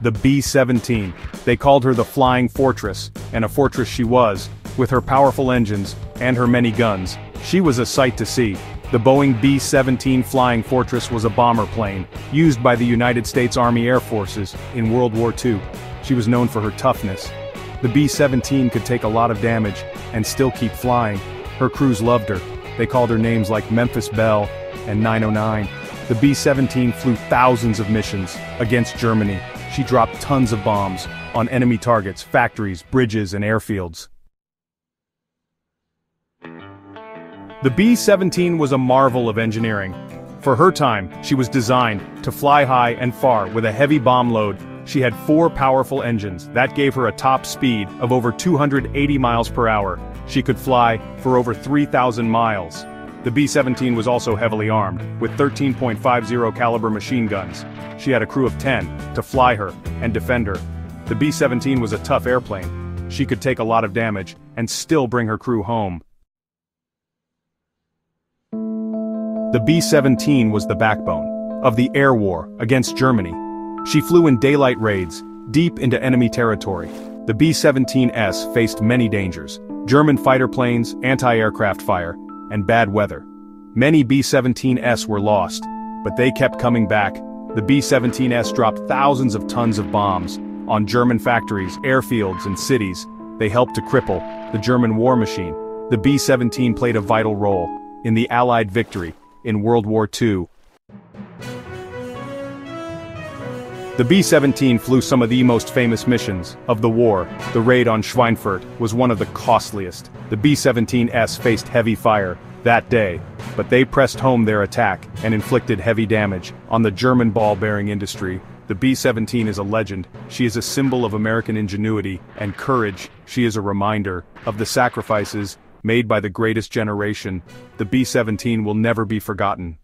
the B-17. They called her the Flying Fortress, and a fortress she was, with her powerful engines, and her many guns. She was a sight to see. The Boeing B-17 Flying Fortress was a bomber plane, used by the United States Army Air Forces, in World War II. She was known for her toughness. The B-17 could take a lot of damage, and still keep flying. Her crews loved her. They called her names like Memphis Belle, and 909. The B-17 flew thousands of missions, against Germany. She dropped tons of bombs, on enemy targets, factories, bridges, and airfields. The B-17 was a marvel of engineering. For her time, she was designed to fly high and far with a heavy bomb load. She had four powerful engines that gave her a top speed of over 280 miles per hour. She could fly for over 3,000 miles. The B-17 was also heavily armed, with 13.50 caliber machine guns. She had a crew of 10, to fly her, and defend her. The B-17 was a tough airplane. She could take a lot of damage, and still bring her crew home. The B-17 was the backbone of the air war against Germany. She flew in daylight raids, deep into enemy territory. The B-17S faced many dangers, German fighter planes, anti-aircraft fire, and bad weather. Many B-17S were lost, but they kept coming back. The B-17S dropped thousands of tons of bombs on German factories, airfields, and cities. They helped to cripple the German war machine. The B-17 played a vital role in the Allied victory in World War II. The B-17 flew some of the most famous missions of the war. The raid on Schweinfurt was one of the costliest. The B-17S faced heavy fire that day, but they pressed home their attack and inflicted heavy damage on the German ball-bearing industry. The B-17 is a legend. She is a symbol of American ingenuity and courage. She is a reminder of the sacrifices made by the greatest generation, the B-17 will never be forgotten.